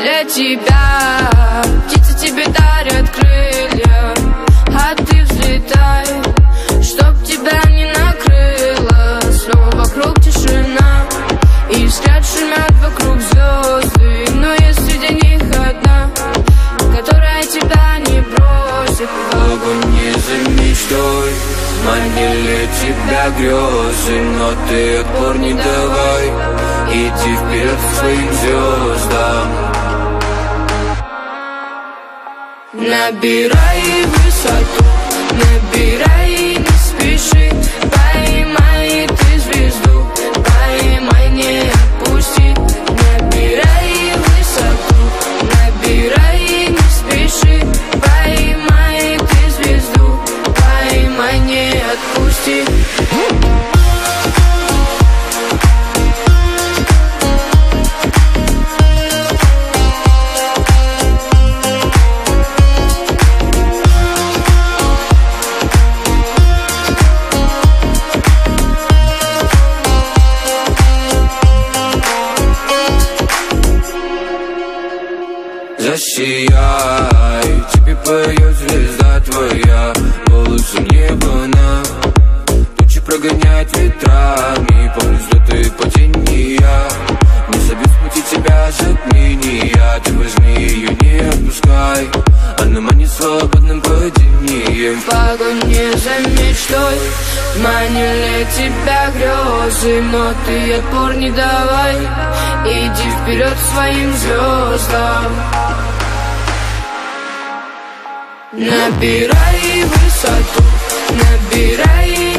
Для тебя птицы тебе дарят крылья мечтой Манили тебя грезы Но ты отпор не давай. Иди вперед к своим звездам Набирай высоту, набирай, отпусти Засияй, тебе поет звезда твоя Голосом неба в погоне за мечтой. Манили тебя грезы, но ты отпор не давай. Иди вперед своим звездам. Набирай высоту, набирай